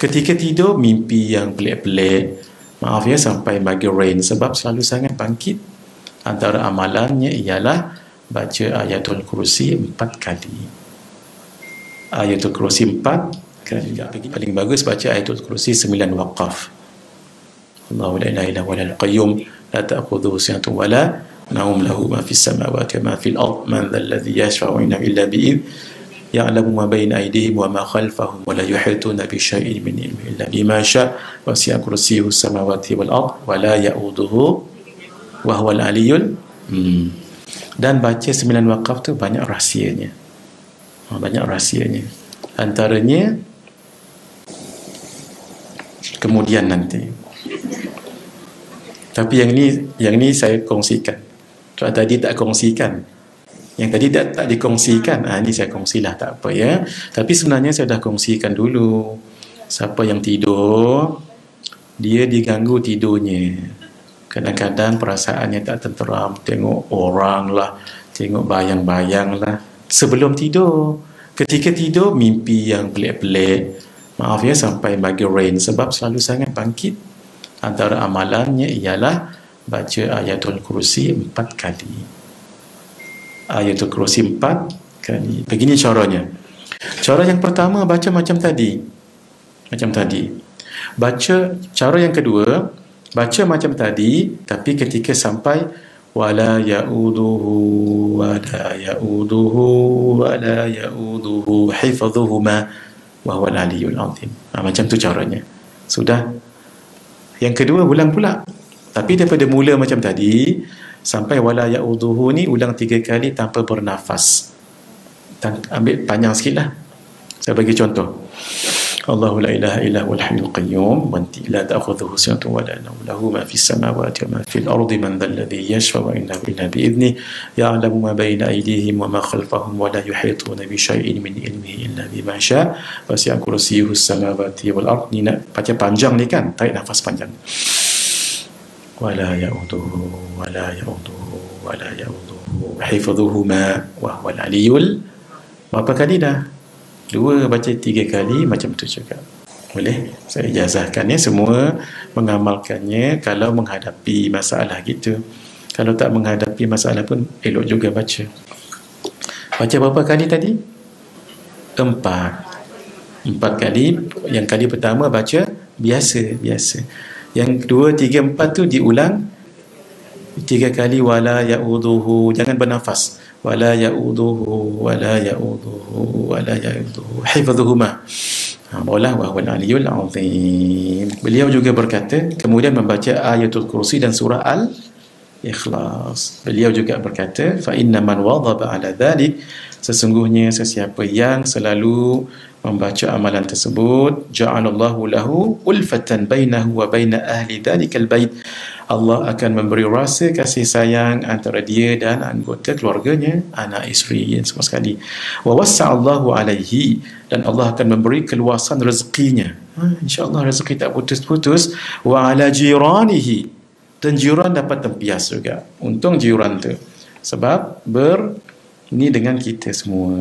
ketika tidur mimpi yang pelik-pelik maaf ya sampai migraine sebab selalu sangat bangkit. Antara amalannya ialah baca ayatul kursi empat kali. Ayatul kursi empat kali paling bagus baca ayatul kursi sembilan waqaf. Allahu la ilaha illa huwal qayyum la ta'khudhuhu sinatun wa la nawm lahu ma fis samawati wa ma fil ard man dhal ladhi yashfa'u illa bi'idh ya'lamu ma bayna aydihim wa ma khalfahum wa la yuhituna bi shay'in min ilmihi illa bima sha. Wa si'a kursiyyuhu samawati wal ard wa la ya'uduhu wa huwa al-aliyyul hmm. dan baca sembilan wakaf tu banyak rahsianya. Ha, banyak rahsianya. Antaranya kemudian nanti. Tapi yang ni yang ni saya kongsikan. Tadi tak kongsikan yang tadi tak, tak dikongsikan. Ha, ni saya kongsilah tak apa ya. Tapi sebenarnya saya dah kongsikan dulu. Siapa yang tidur dia diganggu tidurnya. Kadang-kadang perasaannya tak tenteram. Tengok orang lah tengok bayang-bayang lah. Sebelum tidur. Ketika tidur mimpi yang pelik-pelik. Maaf ya sampai migraine sebab selalu sangat bangkit. Antara amalannya ialah baca ayatul kursi empat kali ayatul kursi empat kali. Begini caranya. Cara yang pertama baca macam tadi. Macam tadi. Baca cara yang kedua baca macam tadi tapi ketika sampai wala yauduhu wala yauduhu wala yauduhu hifadhuhuma wa huwa al-aliyyul azim. Ha, macam tu caranya. Sudah. Yang kedua ulang pula. Tapi daripada mula macam tadi, sampai wala ya'uduhu ni ulang tiga kali tanpa bernafas. Dan ambil panjang sikit lah. Saya bagi contoh. Allahu la ilaha illa huwal hayyul qayyum. Wa la ta'khudhuhu sinatun wa la nawm lahu ma fis samawati wa ma fil ardi. Man dhal ladhi yashfa'u indahu illa bi idhni. Ya'lamu ma bayna aydihim wa ma khalfahum wa la yuhituna bi shay'in min ilmihi illa bima sha' wa si'a kursiyyuhu samawati wal ardi panjang ni kan? Tarik nafas panjang ولا يؤوده ولا يؤوده ولا يؤوده حفظهما وهو العلي berapa kali dah dua baca tiga kali macam tu juga boleh saya ijazahkan ya semua mengamalkannya kalau menghadapi masalah gitu kalau tak menghadapi masalah pun elok juga baca baca berapa kali tadi empat empat kali yang kali pertama baca biasa biasa yang kedua, tiga, empat tu diulang. Tiga kali wala ya'uduhu. Jangan bernafas. Wala ya'uduhu wala ya'uduhu wala ya'uduhu. Hifadhuhuma. Ha, wa huwa aliyul azim. Beliau juga berkata kemudian membaca ayatul kursi dan surah al ikhlas beliau juga berkata fa inna man wadhaba ala dhalik. Sesungguhnya sesiapa yang selalu membaca amalan tersebut ja'alallahu lahu ulfatan bainahu wa baina ahli dhalikal bait Allah akan memberi rasa kasih sayang antara dia dan anggota keluarganya anak isteri dan semua sekali. Wa wassa'allahu alaihi. Dan Allah akan memberi keluasan rezekinya. Ha, insyaallah rezeki tak putus-putus. Wa ala jiranihi. Dan jiran dapat tempias juga. Untung jiran tu. Sebab ber ini dengan kita semua